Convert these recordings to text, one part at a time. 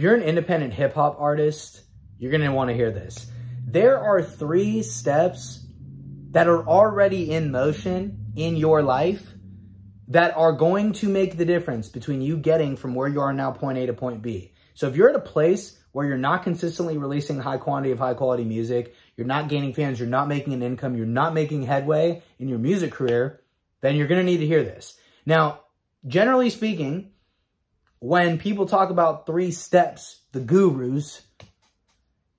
you're an independent hip hop artist, you're going to want to hear this. There are three steps that are already in motion in your life that are going to make the difference between you getting from where you are now, point A to point B. So if you're at a place where you're not consistently releasing high quantity of high quality music, you're not gaining fans, you're not making an income, you're not making headway in your music career, then you're going to need to hear this. Now, generally speaking, when people talk about three steps, the gurus,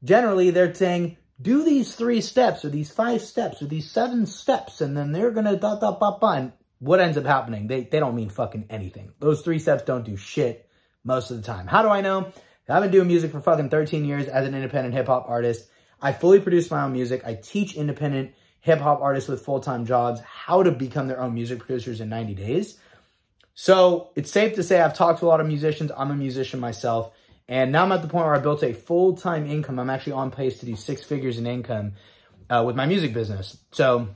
generally they're saying, do these three steps or these five steps or these seven steps, and then they're going to da da ba ba. And what ends up happening? They, they don't mean fucking anything. Those three steps don't do shit most of the time. How do I know? I've been doing music for fucking 13 years as an independent hip hop artist. I fully produce my own music. I teach independent hip hop artists with full-time jobs how to become their own music producers in 90 days. So it's safe to say I've talked to a lot of musicians. I'm a musician myself. And now I'm at the point where I built a full-time income. I'm actually on pace to do six figures in income uh, with my music business. So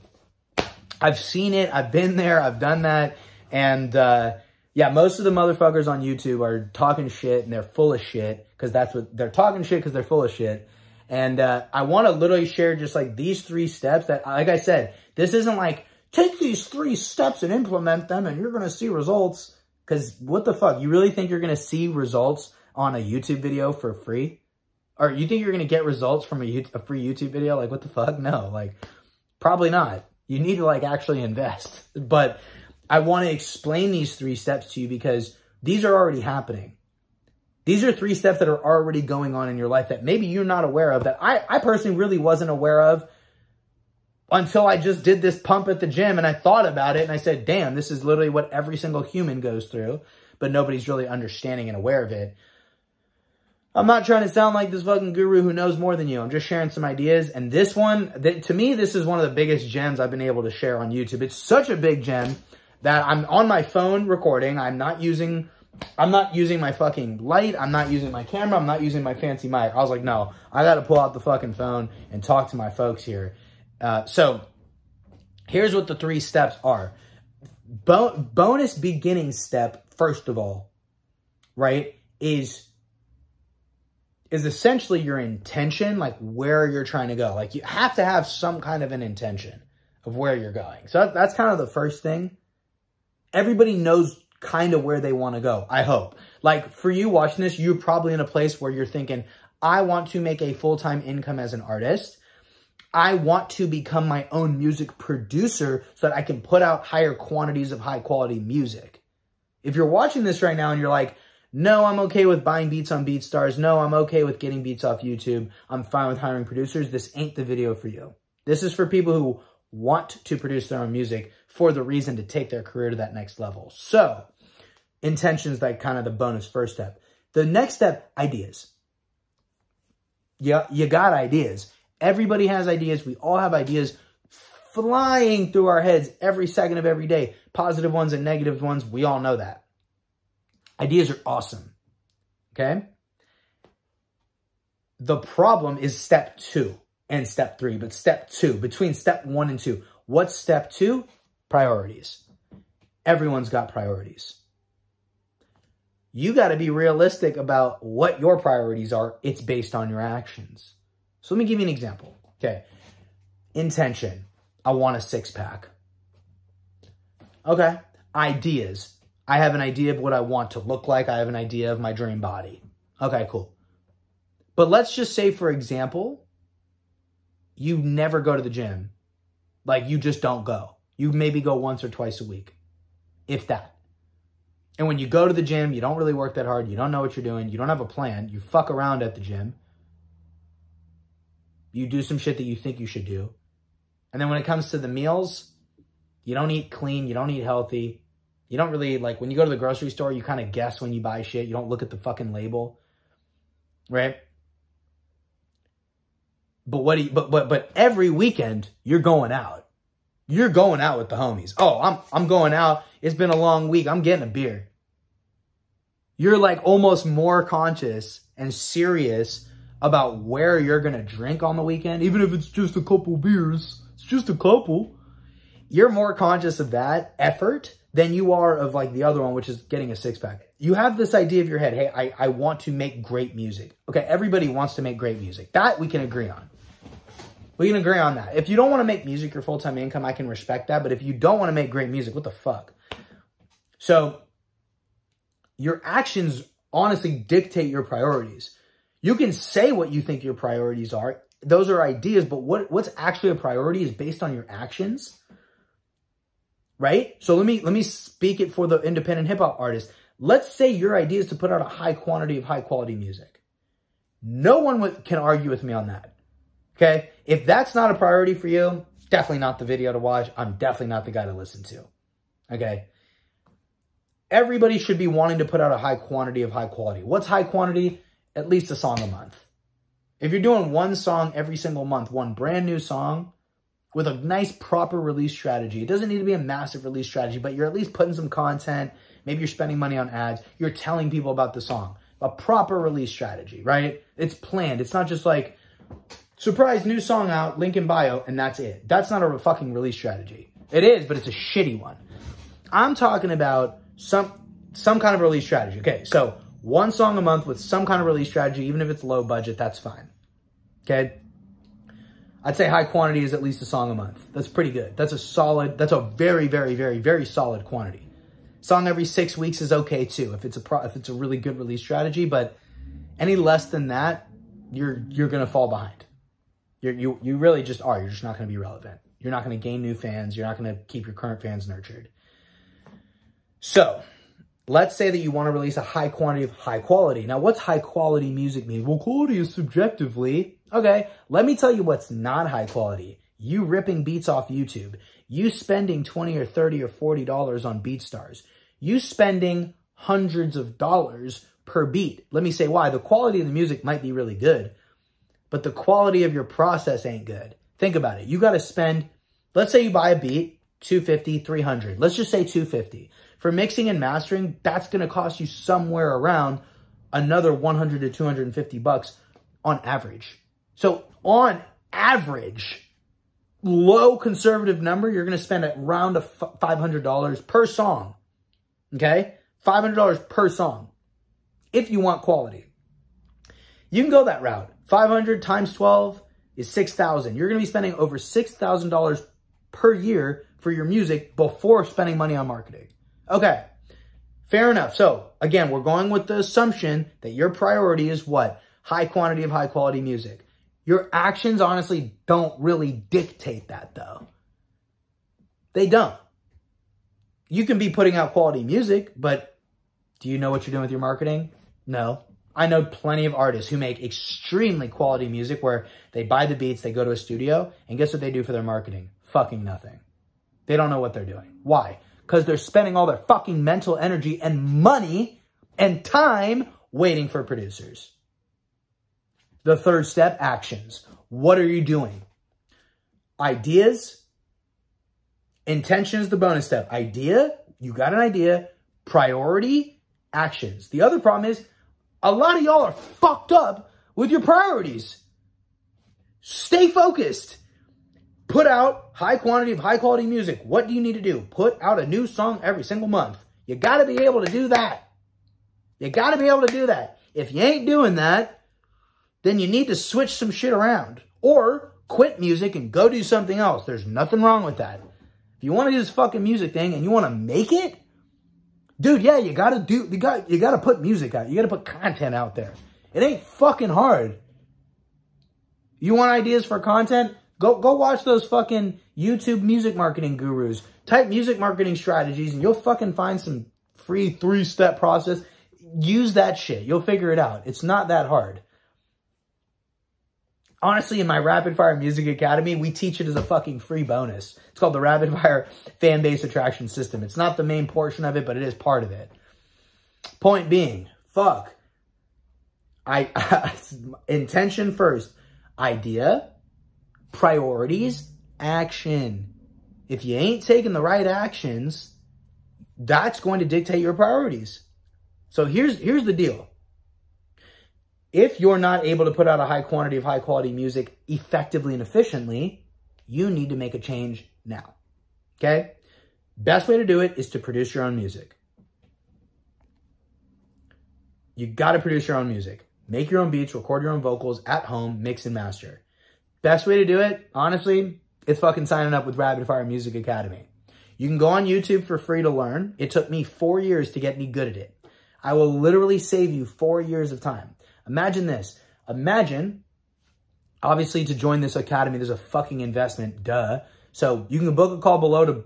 I've seen it. I've been there. I've done that. And uh, yeah, most of the motherfuckers on YouTube are talking shit and they're full of shit because that's what they're talking shit because they're full of shit. And uh, I want to literally share just like these three steps that, like I said, this isn't like take these three steps and implement them and you're going to see results. Because what the fuck? You really think you're going to see results on a YouTube video for free? Or you think you're going to get results from a, a free YouTube video? Like, what the fuck? No, like, probably not. You need to, like, actually invest. But I want to explain these three steps to you because these are already happening. These are three steps that are already going on in your life that maybe you're not aware of that I, I personally really wasn't aware of until I just did this pump at the gym and I thought about it and I said, damn, this is literally what every single human goes through, but nobody's really understanding and aware of it. I'm not trying to sound like this fucking guru who knows more than you. I'm just sharing some ideas. And this one, th to me, this is one of the biggest gems I've been able to share on YouTube. It's such a big gem that I'm on my phone recording. I'm not using I'm not using my fucking light. I'm not using my camera. I'm not using my fancy mic. I was like, no, I got to pull out the fucking phone and talk to my folks here. Uh, so here's what the three steps are. Bo bonus beginning step, first of all, right, is is essentially your intention, like where you're trying to go. Like you have to have some kind of an intention of where you're going. So that's kind of the first thing. Everybody knows kind of where they want to go, I hope. Like for you watching this, you're probably in a place where you're thinking, I want to make a full-time income as an artist. I want to become my own music producer so that I can put out higher quantities of high quality music. If you're watching this right now and you're like, no, I'm okay with buying beats on BeatStars. No, I'm okay with getting beats off YouTube. I'm fine with hiring producers. This ain't the video for you. This is for people who want to produce their own music for the reason to take their career to that next level. So, intentions, like kind of the bonus first step. The next step, ideas. Yeah, you got ideas. Everybody has ideas. We all have ideas flying through our heads every second of every day. Positive ones and negative ones. We all know that. Ideas are awesome. Okay? The problem is step two and step three, but step two, between step one and two. What's step two? Priorities. Everyone's got priorities. You got to be realistic about what your priorities are. It's based on your actions. So let me give you an example. Okay. Intention. I want a six pack. Okay. Ideas. I have an idea of what I want to look like. I have an idea of my dream body. Okay, cool. But let's just say, for example, you never go to the gym. Like you just don't go. You maybe go once or twice a week, if that. And when you go to the gym, you don't really work that hard. You don't know what you're doing. You don't have a plan. You fuck around at the gym. You do some shit that you think you should do. And then when it comes to the meals, you don't eat clean. You don't eat healthy. You don't really, like, when you go to the grocery store, you kind of guess when you buy shit. You don't look at the fucking label. Right? But what do you, but, but, but every weekend, you're going out. You're going out with the homies. Oh, I'm, I'm going out. It's been a long week. I'm getting a beer. You're like almost more conscious and serious about where you're going to drink on the weekend, even if it's just a couple beers. It's just a couple. You're more conscious of that effort than you are of like the other one, which is getting a six pack. You have this idea of your head, hey, I, I want to make great music. Okay, everybody wants to make great music. That we can agree on. We can agree on that. If you don't want to make music your full-time income, I can respect that. But if you don't want to make great music, what the fuck? So your actions honestly dictate your priorities. You can say what you think your priorities are. Those are ideas, but what, what's actually a priority is based on your actions. Right? So let me let me speak it for the independent hip hop artist. Let's say your idea is to put out a high quantity of high quality music. No one can argue with me on that. Okay? If that's not a priority for you, definitely not the video to watch. I'm definitely not the guy to listen to. Okay? everybody should be wanting to put out a high quantity of high quality. What's high quantity? At least a song a month. If you're doing one song every single month, one brand new song with a nice proper release strategy, it doesn't need to be a massive release strategy, but you're at least putting some content. Maybe you're spending money on ads. You're telling people about the song. A proper release strategy, right? It's planned. It's not just like, surprise, new song out, link in bio, and that's it. That's not a fucking release strategy. It is, but it's a shitty one. I'm talking about some some kind of release strategy. Okay, so one song a month with some kind of release strategy, even if it's low budget, that's fine. Okay. I'd say high quantity is at least a song a month. That's pretty good. That's a solid, that's a very, very, very, very solid quantity. Song every six weeks is okay too, if it's a pro, if it's a really good release strategy, but any less than that, you're you're gonna fall behind. You're, you you really just are. You're just not gonna be relevant. You're not gonna gain new fans. You're not gonna keep your current fans nurtured. So let's say that you want to release a high quantity of high quality. Now, what's high quality music mean? Well, quality is subjectively. Okay, let me tell you what's not high quality. You ripping beats off YouTube. You spending 20 or 30 or $40 on BeatStars. You spending hundreds of dollars per beat. Let me say why. The quality of the music might be really good, but the quality of your process ain't good. Think about it. You got to spend, let's say you buy a beat, 250, 300. Let's just say 250. For mixing and mastering, that's going to cost you somewhere around another 100 to 250 bucks on average. So on average, low conservative number, you're going to spend around a $500 per song. Okay? $500 per song if you want quality. You can go that route. 500 times 12 is 6,000. You're going to be spending over $6,000 per year for your music before spending money on marketing. Okay, fair enough. So again, we're going with the assumption that your priority is what? High quantity of high quality music. Your actions honestly don't really dictate that though. They don't. You can be putting out quality music, but do you know what you're doing with your marketing? No. I know plenty of artists who make extremely quality music where they buy the beats, they go to a studio, and guess what they do for their marketing? Fucking nothing. They don't know what they're doing. Why? Because they're spending all their fucking mental energy and money and time waiting for producers. The third step, actions. What are you doing? Ideas. Intention is the bonus step. Idea, you got an idea. Priority, actions. The other problem is a lot of y'all are fucked up with your priorities. Stay focused. Put out high quantity of high quality music. What do you need to do? Put out a new song every single month. You got to be able to do that. You got to be able to do that. If you ain't doing that, then you need to switch some shit around or quit music and go do something else. There's nothing wrong with that. If you want to do this fucking music thing and you want to make it, dude, yeah, you got to do you got you got to put music out. You got to put content out there. It ain't fucking hard. You want ideas for content? Go go watch those fucking YouTube music marketing gurus. Type music marketing strategies and you'll fucking find some free three-step process. Use that shit. You'll figure it out. It's not that hard. Honestly, in my Rapid Fire Music Academy, we teach it as a fucking free bonus. It's called the Rapid Fire Fan Base Attraction System. It's not the main portion of it, but it is part of it. Point being, fuck. I intention first. Idea, priorities, action. If you ain't taking the right actions, that's going to dictate your priorities. So here's here's the deal. If you're not able to put out a high quantity of high quality music effectively and efficiently, you need to make a change now. Okay? Best way to do it is to produce your own music. You got to produce your own music. Make your own beats, record your own vocals at home, mix and master. Best way to do it, honestly, is fucking signing up with Rapid Fire Music Academy. You can go on YouTube for free to learn. It took me four years to get me good at it. I will literally save you four years of time. Imagine this. Imagine, obviously, to join this academy, there's a fucking investment, duh. So you can book a call below to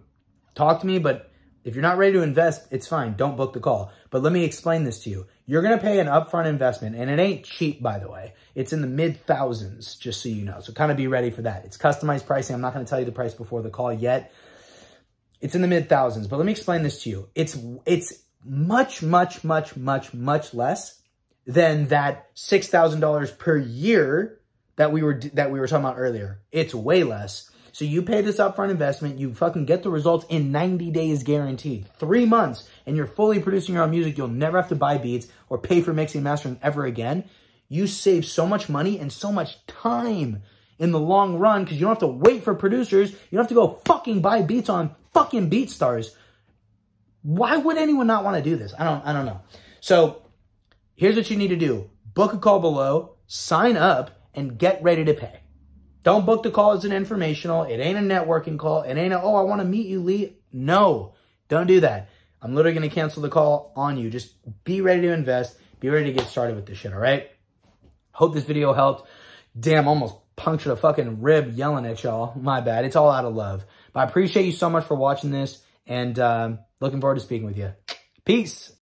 talk to me, but if you're not ready to invest, it's fine. Don't book the call. But let me explain this to you. You're going to pay an upfront investment, and it ain't cheap, by the way. It's in the mid thousands, just so you know. So kind of be ready for that. It's customized pricing. I'm not going to tell you the price before the call yet. It's in the mid thousands, but let me explain this to you. It's, it's much, much, much, much, much less than that $6,000 per year that we were, that we were talking about earlier. It's way less. So you pay this upfront investment, you fucking get the results in 90 days guaranteed. Three months, and you're fully producing your own music. You'll never have to buy beats or pay for mixing and mastering ever again. You save so much money and so much time in the long run because you don't have to wait for producers. You don't have to go fucking buy beats on fucking BeatStars. Why would anyone not want to do this? I don't, I don't know. So here's what you need to do. Book a call below, sign up, and get ready to pay. Don't book the call as an informational. It ain't a networking call. It ain't a, oh, I want to meet you, Lee. No, don't do that. I'm literally going to cancel the call on you. Just be ready to invest. Be ready to get started with this shit, all right? Hope this video helped. Damn, almost punctured a fucking rib yelling at y'all. My bad. It's all out of love. But I appreciate you so much for watching this and um, looking forward to speaking with you. Peace.